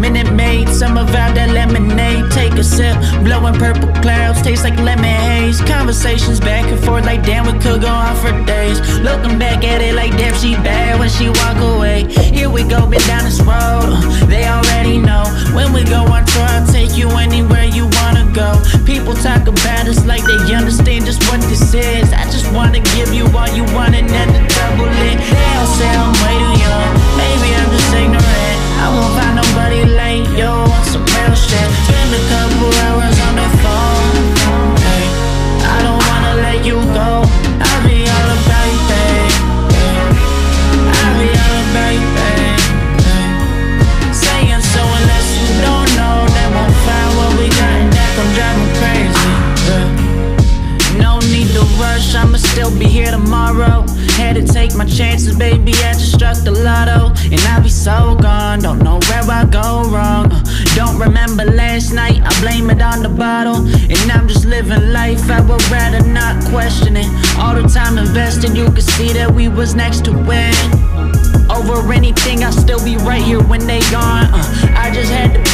Minute Maid, summer vibe, that lemonade. Take a sip, blowing purple clouds, taste like lemon haze. Conversations back and forth, like damn, we could go on for days. Looking back at it like damn, she bad when she walk away. Here we go, been down this road. They already know when we go on tour, I'll take you anywhere you wanna go. People talk about us like they understand just what this is. I just wanna give you all you want still be here tomorrow. Had to take my chances, baby. I just struck the lotto, and I'll be so gone. Don't know where I go wrong. Uh, don't remember last night, I blame it on the bottle. And I'm just living life, I would rather not question it. All the time invested, you could see that we was next to win. Over anything, I'll still be right here when they gone. Uh, I just had to